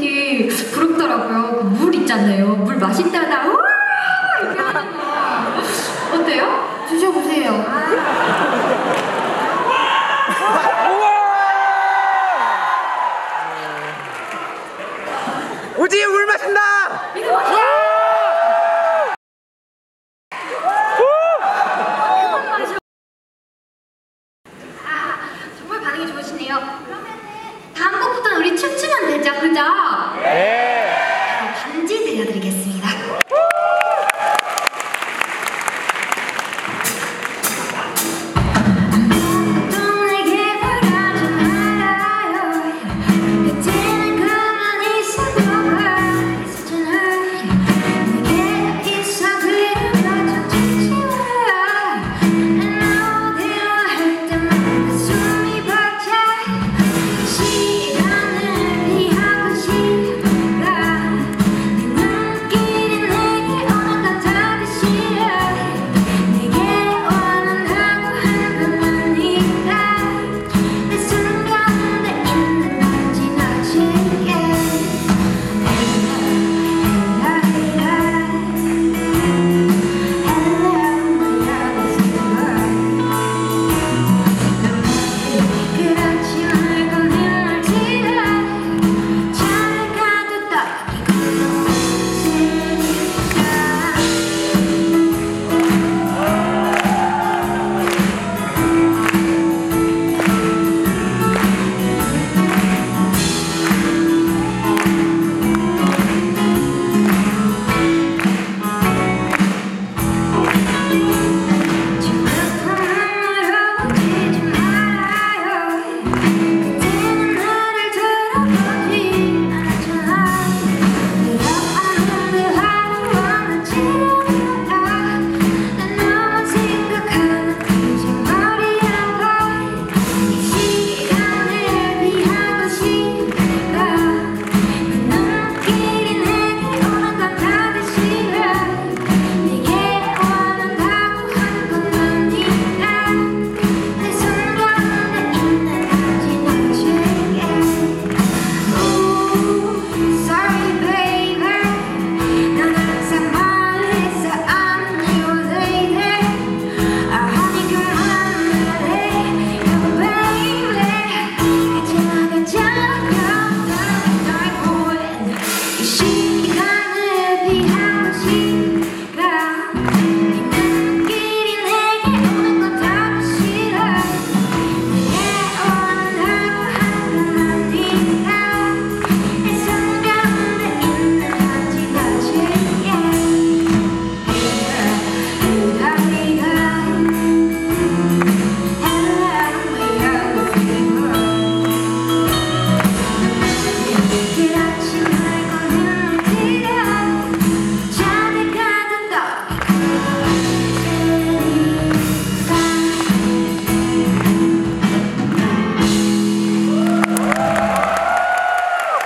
되게 부럽더라고요. 그 물 있잖아요. 물 맛있다나 우와 이렇게 하는 거 어때요? 드셔보세요. 우지 물 마신다! 이거. 아, 정말 반응이 좋으시네요. 그러면 그죠 그죠? 네. 예. 반지 드려드리겠습니다.